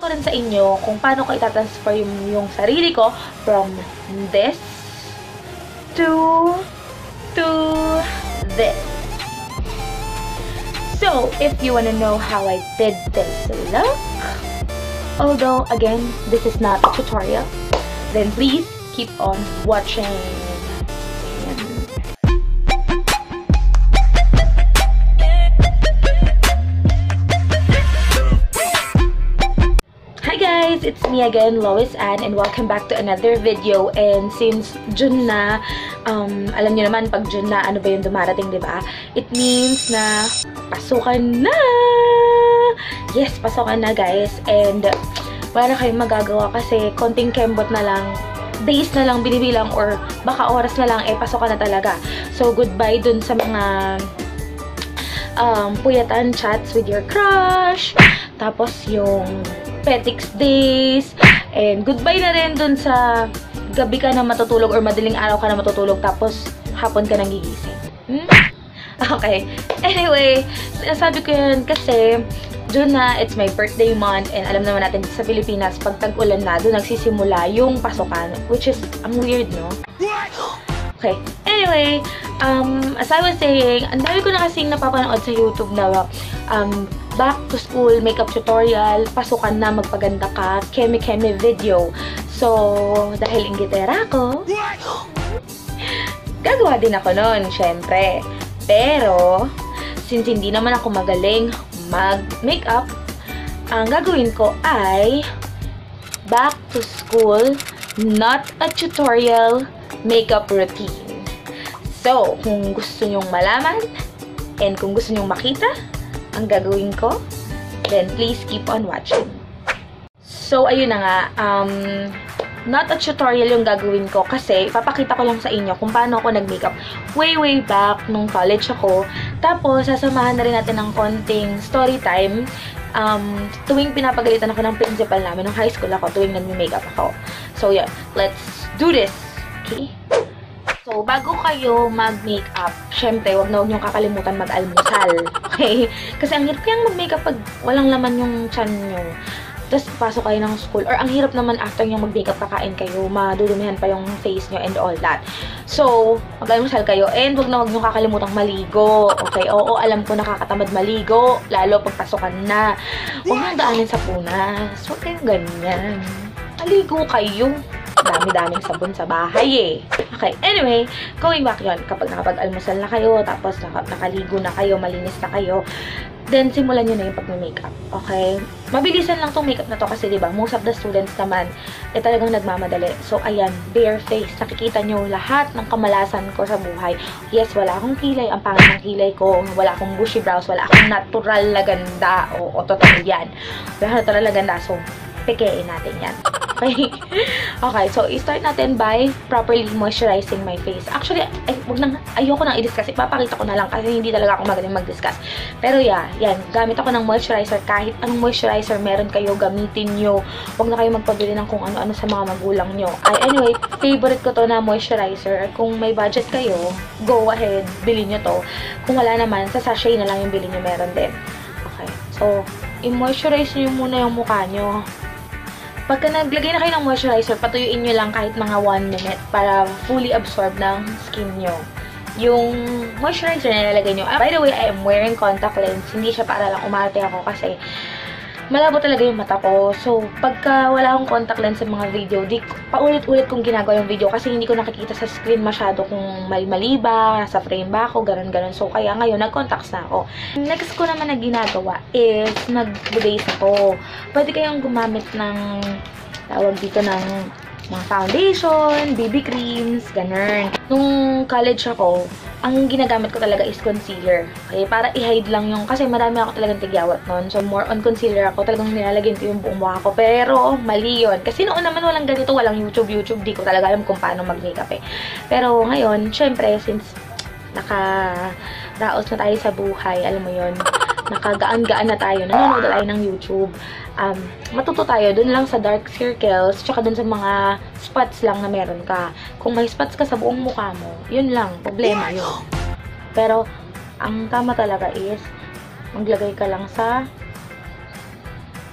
ko rin sa inyo kung paano ko itatransfer yung, yung sarili ko from this to to this. So, if you wanna know how I did this look, although, again, this is not a tutorial, then please keep on watching. Guys! It's me again, Lois Ann, and welcome back to another video. And since June na, um, alam niyo naman, pag June na, ano ba yung dumarating, di ba? It means na pasukan na! Yes, pasukan na guys. And wala na kayong magagawa kasi konting kembot na lang days na lang binibilang or baka oras na lang, eh, pasukan na talaga. So, goodbye dun sa mga um, puyatan chats with your crush. Tapos, yung Petix days. And goodbye na rin dun sa gabi ka na matutulog or madaling araw ka na matutulog tapos hapon ka nang gigising. Hmm? Okay. Anyway, sabi ko yun kasi June na, it's my birthday month and alam naman natin sa Pilipinas, pag tag-ulan na, doon nagsisimula yung pasukan. Which is, ang weird, no? Okay. Anyway, um, as I was saying, ang dami ko na kasing napapanood sa YouTube na um, back to school makeup tutorial, pasukan na, magpaganda ka, keme-keme video. So, dahil inggitera ako, gagawa din ako nun, syempre. Pero, since hindi naman ako magaling mag-makeup, ang gagawin ko ay back to school, not a tutorial, makeup routine. So, kung gusto nyong malaman, and kung gusto nyong makita, ang gagawin ko, then please keep on watching. So, ayun na nga, um, not a tutorial yung gagawin ko kasi papakita ko lang sa inyo kung paano ako nag-makeup way, way back nung college ako. Tapos, sasamahan na rin natin ng konting story time um, tuwing pinapagalitan ako ng principal namin nung high school ako, tuwing nag-makeup ako. So, yeah, let's do this. Okay? So, bago kayo mag-makeup, syempre, wag na wag niyong kakalimutan mag-almusal. Kasi ang hirap kayang mag-makeup pag walang laman yung chan niyo. Tapos, pasok kayo ng school. Or, ang hirap naman after yung mag-makeup, kakain kayo, madudumihan pa yung face niyo and all that. So, mag-almusal kayo. And, wag na wag niyong kakalimutan maligo. Okay? Oo, alam ko nakakatamad maligo. Lalo pag pasukan na. Huwag nang daanin sa punas. Huwag kayong ganyan. Maligo kayo dami-daming sabon sa bahay eh. Okay, anyway, going back yon kapag nakapag-almusal na kayo, tapos naka nakaligo na kayo, malinis na kayo, then simulan nyo na yung pag-makeup. Okay? Mabilisan lang tong makeup na to kasi 'di ba most of the students naman, eh talagang nagmamadali. So, ayan, bare face. Nakikita nyo lahat ng kamalasan ko sa buhay. Yes, wala akong kilay. Ang pangit ng kilay ko. Wala akong bushy brows. Wala akong natural na ganda. O, o totoo yan. Wala natural na ganda. So, pekein natin yan. Okay? okay, so i-start natin by properly moisturizing my face. Actually, ay, wag nang, ayoko nang i-discuss. Ipapakita ko na lang kasi hindi talaga ako magaling mag-discuss. Pero yeah, yan. Gamit ako ng moisturizer. Kahit anong moisturizer meron kayo, gamitin nyo. Huwag na kayo magpabili ng kung ano-ano sa mga magulang nyo. Ay, anyway, favorite ko to na moisturizer. Kung may budget kayo, go ahead, bilhin nyo to. Kung wala naman, sa sachet na lang yung bilhin nyo meron din. Okay, so, i-moisturize nyo muna yung mukha nyo. Pagka naglagay na kayo ng moisturizer, patuyuin nyo lang kahit mga 1 minute para fully absorb ng skin nyo. Yung moisturizer na nilalagay nyo. by the way, I am wearing contact lens. Hindi siya para lang umarte ako kasi malabo talaga yung mata ko. So, pagka wala akong contact lens sa mga video, di paulit-ulit kong ginagawa yung video kasi hindi ko nakikita sa screen masyado kung mali-mali ba, sa frame ba ako, ganun-ganun. So, kaya ngayon, nag-contacts na ako. Next ko naman na ginagawa is nag-base ako. Pwede kayong gumamit ng tawag dito ng mga foundation, BB creams, ganun. Nung college ako, ang ginagamit ko talaga is concealer. Okay, para i-hide lang yung, kasi marami ako talagang tigyawat noon. So, more on concealer ako. Talagang nilalagyan ko yung buong mukha ko. Pero, mali yun. Kasi noon naman walang ganito, walang YouTube, YouTube. Di ko talaga alam kung paano mag-makeup eh. Pero, ngayon, syempre, since naka raos na tayo sa buhay, alam mo yon nakagaan-gaan na tayo, nanonood tayo ng YouTube, um, matuto tayo dun lang sa dark circles, tsaka dun sa mga spots lang na meron ka. Kung may spots ka sa buong mukha mo, yun lang, problema yun. Pero, ang tama talaga is, maglagay ka lang sa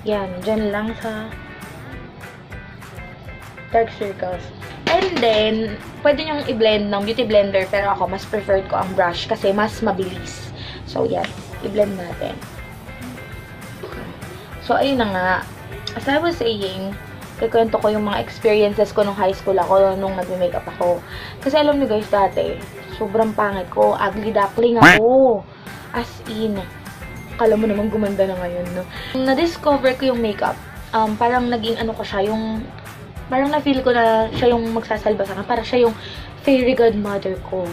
Yan, dyan lang sa dark circles. And then, pwede niyong i-blend ng beauty blender, pero ako, mas preferred ko ang brush kasi mas mabilis. So, yan. I-blend natin. So, ayun na nga. As I was saying, kikwento ko yung mga experiences ko nung high school ako, nung nag-makeup ako. Kasi alam niyo guys, dati, sobrang pangit ko. Ugly duckling ako. As in, kala mo naman gumanda na ngayon, no? Na-discover ko yung makeup, um, parang naging ano ko siya, yung parang na-feel ko na siya yung magsasalba sa akin. Para siya yung fairy godmother ko.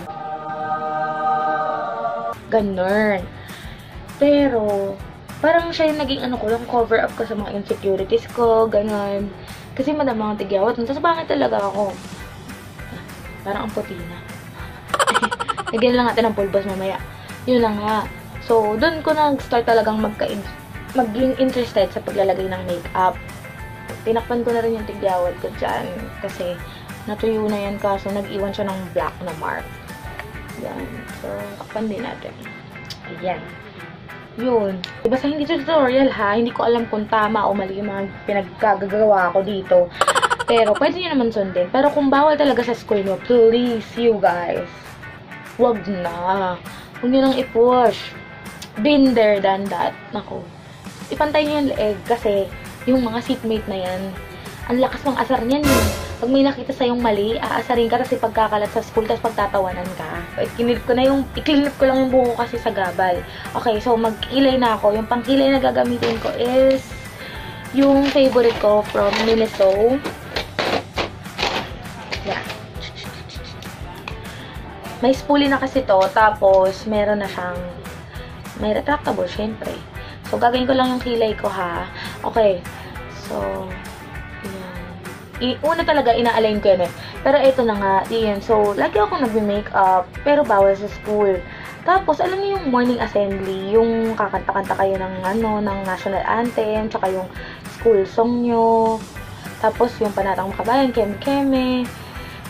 Ganon. Pero, parang siya yung naging ano ko lang, cover up ko sa mga insecurities ko, ganon. Kasi madama ang tigyawat. Tapos bakit talaga ako? Parang ang puti na. Lagyan lang natin ng pulbos mamaya. Yun lang nga. So, doon ko nag-start talagang magka maging interested sa paglalagay ng makeup tinakpan ko na rin yung tigyawat ko dyan. Kasi, natuyo na yan kaso nag-iwan siya ng black na mark. Yan. So, takpan din natin. Ayan. Yun. Diba sa hindi tutorial ha, hindi ko alam kung tama o mali yung mga pinagkagagawa ko dito. Pero, pwede nyo naman sundin. Pero kung bawal talaga sa school nyo, please, you guys, wag na. Huwag nyo nang i-push. Been there, done that. Nako. Ipantay nyo yung leeg kasi yung mga seatmate na yan, ang lakas ng asar niyan eh. Pag may nakita sa yung mali, aasarin ka kasi pagkakalat sa school, tapos pagtatawanan ka. Ikinilip ko na yung, iklinip ko lang yung buko kasi sa gabal. Okay, so magkilay na ako. Yung pangkilay na gagamitin ko is yung favorite ko from Miniso. Yeah. May spoolie na kasi to, tapos meron na siyang, may retractable, syempre. So, gagawin ko lang yung kilay ko, ha. Okay. So. I una talaga, ina-align ko yan eh. Pero ito na nga, yan. So, lagi ako nag-makeup, pero bawal sa school. Tapos, alam niyo yung morning assembly, yung kakanta-kanta kayo ng, ano, ng national anthem, tsaka yung school song nyo. Tapos, yung panatang makabayan, keme-keme.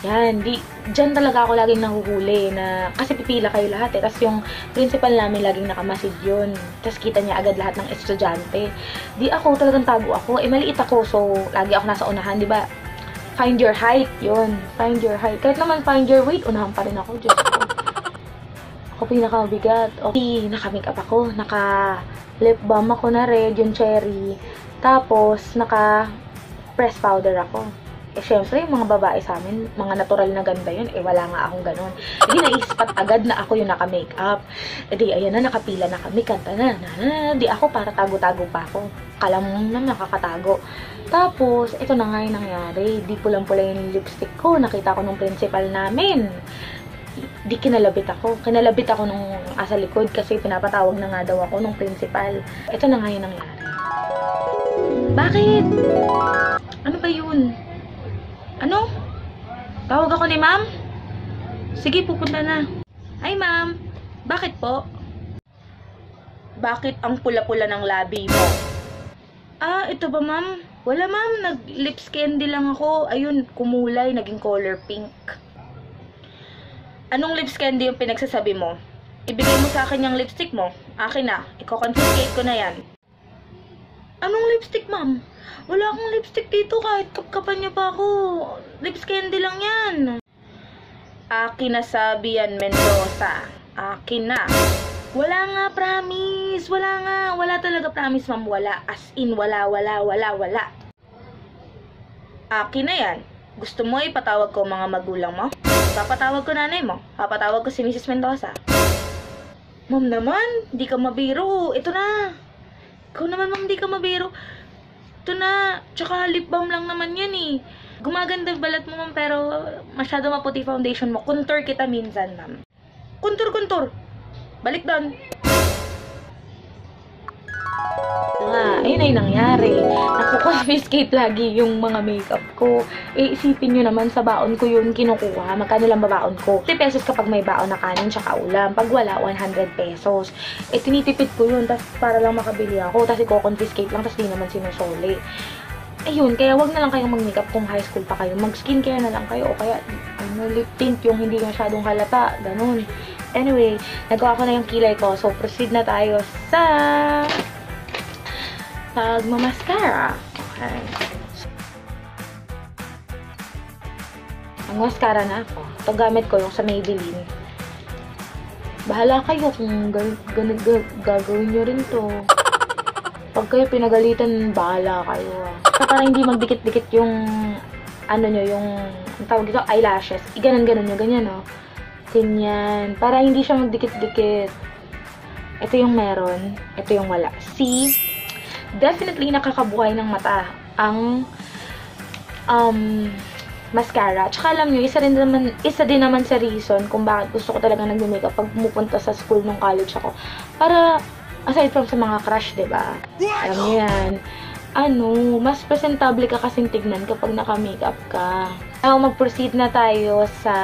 Yan, di, dyan talaga ako laging nahuhuli na, kasi pipila kayo lahat eh. Tapos yung principal namin laging nakamasid yun. Tapos kita niya agad lahat ng estudyante. Di ako, talagang tago ako. Eh, maliit ako, so lagi ako nasa unahan, di ba? Find your height, yun. Find your height. Kahit naman find your weight, unahan pa rin ako, Diyos ko. Ako pinakabigat. Okay, naka-makeup ako. Naka-lip balm ako na red, yung cherry. Tapos, naka-press powder ako eh, syempre, yung mga babae sa amin, mga natural na ganda yun, eh, wala nga akong ganun. Hindi naispat agad na ako yung naka-makeup. Eh, di, ayan na, nakapila na kami, kanta na, na, na, na. Di ako, para tago-tago pa ako. Kala mo na nakakatago. Tapos, ito na nga yung nangyari. Di pulang-pula yung lipstick ko. Nakita ko nung principal namin di kinalabit ako. Kinalabit ako nung asa likod kasi pinapatawag na nga daw ako nung principal. Ito na nga yung nangyari. Bakit? Ano ba yun? Ano? Tawag ako ni ma'am? Sige, pupunta na. Ay, ma'am. Bakit po? Bakit ang pula-pula ng labi mo? Ah, ito ba, ma'am? Wala, ma'am. Nag-lips candy lang ako. Ayun, kumulay. Naging color pink. Anong lips candy yung pinagsasabi mo? Ibigay mo sa akin yung lipstick mo. Akin na. Iko-confiscate ko na yan. Anong lipstick, ma'am? Wala akong lipstick dito kahit kapkapan niya pa ako. Lips candy lang yan. Akin na sabi yan, Mendoza. Akin na. Wala nga, promise. Wala nga. Wala talaga, promise, ma'am. Wala. As in, wala, wala, wala, wala. Akin na yan. Gusto mo ipatawag ko mga magulang mo? Papatawag ko nanay mo. Papatawag ko si Mrs. Mendoza. Ma'am naman, di ka mabiro. Ito na. Ikaw naman, ma'am, di ka mabiro. Ito na, tsaka lip balm lang naman yan eh. Gumaganda balat mo ma'am pero masyado maputi foundation mo. Contour kita minsan ma'am. Contour, contour. Balik doon. Ayun ay nangyari. Naku-confiscate lagi yung mga makeup ko. Eh, isipin nyo naman sa baon ko yun kinukuha. Magkano lang ba baon ko? 50 pesos kapag may baon na kanin tsaka ulam. Pag wala, 100 pesos. Eh, tinitipid ko yun tas para lang makabili ako. Tapos i-confiscate lang, tas di naman sinusoli. Ayun, kaya wag na lang kayong mag-makeup kung high school pa kayo. Mag-skincare na lang kayo o kaya ano, lip tint yung hindi masyadong halata. Ganun. Anyway, nagawa ko na yung kilay ko. So, proceed na tayo sa pagmamascara. Okay. Ang mascara na ako. Ito gamit ko yung sa Maybelline. Bahala kayo kung ga- ga- ga- gagawin nyo rin to. Pag kayo pinagalitan, bahala kayo ah. Para hindi magdikit-dikit yung ano nyo, yung ang tawag dito, eyelashes. Iganon-ganon nyo, ganyan oh. Ganyan. Para hindi siya magdikit-dikit. Ito yung meron. Ito yung wala. See? Definitely nakakabuhay ng mata ang um, mascara. Tsaka alam nyo, isa, rin naman, isa din naman sa reason kung bakit gusto ko talaga nag-makeup pag pumupunta sa school nung college ako. Para, aside from sa mga crush, ba diba? Alam nyo yan. Ano, mas presentable ka kasing tignan kapag naka-makeup ka. Now, mag-proceed na tayo sa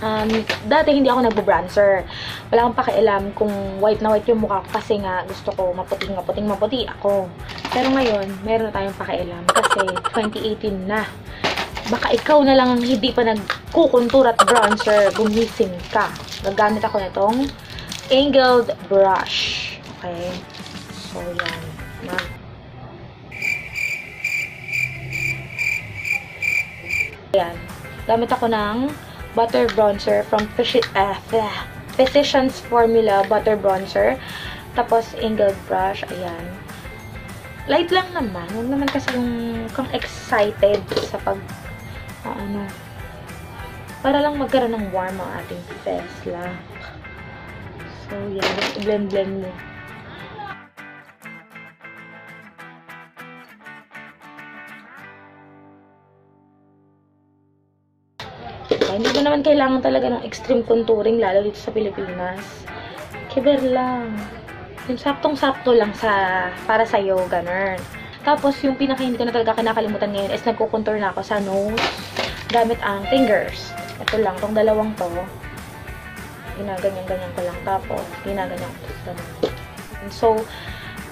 um, dati hindi ako nagbo-bronzer. Wala akong pakialam kung white na white yung mukha ko kasi nga gusto ko maputing maputing maputi ako. Pero ngayon, meron na tayong pakialam kasi 2018 na. Baka ikaw na lang ang hindi pa nagkukuntur at bronzer, gumising ka. Gagamit ako nitong angled brush. Okay? So, yan. Mag Ayan. Gamit ako ng butter bronzer from uh, Physicians Formula Butter Bronzer. Tapos, angled brush. Ayan. Light lang naman. Huwag naman kasi yung kang excited sa pag uh, ano. Para lang magkaroon ng warm ang ating face lang. So, yan. Blend-blend mo. Okay, hindi naman kailangan talaga ng extreme contouring, lalo dito sa Pilipinas. Kiber lang. Yung saktong-sakto lang sa, para sa'yo, ganun. Tapos, yung pinaka hindi ko na talaga kinakalimutan ngayon is nagko-contour na ako sa nose gamit ang fingers. Ito lang, tong dalawang to. Ginaganyan-ganyan ko lang. Tapos, ginaganyan ko. So,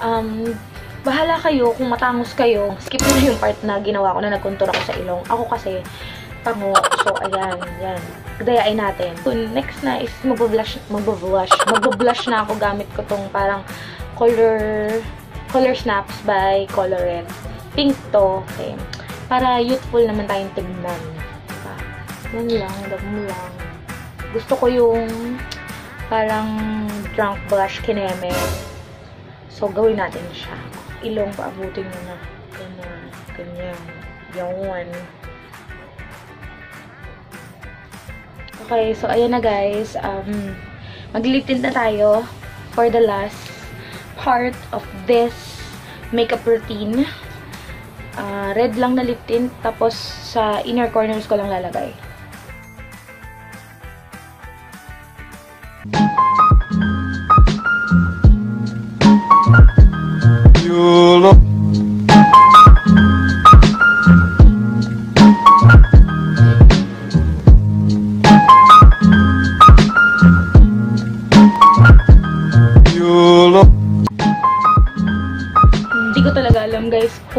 um, bahala kayo kung matangos kayo. Skip na yung part na ginawa ko na nagkontour ako sa ilong. Ako kasi, pango. So, ayan, yan. Dayain natin. So, next na is magbo-blush, magbo-blush. Magbo-blush na ako gamit ko tong parang color, color snaps by Colorette. Pink to. Okay. Para youthful naman tayong tignan. Diba? Yan lang, dag mo lang. Gusto ko yung parang drunk blush kineme. So, gawin natin siya. Ilong, paabutin mo na. Ganyan. Ganyan. Yawn. Okay, so ayan na guys. Um, mag-lip tint na tayo for the last part of this makeup routine. Uh, red lang na lip tint, tapos sa inner corners ko lang lalagay.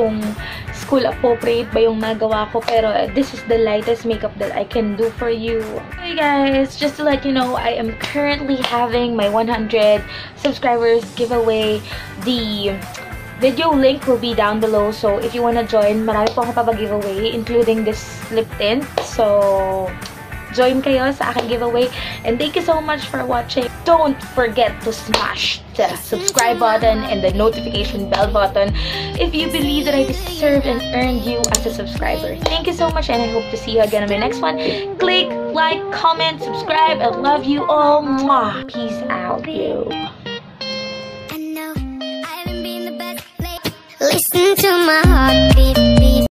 Kung school appropriate ba yung nagawa ko pero this is the lightest makeup that I can do for you. Hey guys, just to let you know, I am currently having my 100 subscribers giveaway. The video link will be down below so if you wanna join, marami po akong papag-giveaway including this lip tint. So, join kayo sa aking giveaway. And thank you so much for watching. Don't forget to smash the subscribe button and the notification bell button if you believe that I deserve and earned you as a subscriber. Thank you so much and I hope to see you again on my next one. Click, like, comment, subscribe. I love you all. Mwah. Peace out, you. Listen to my heartbeat.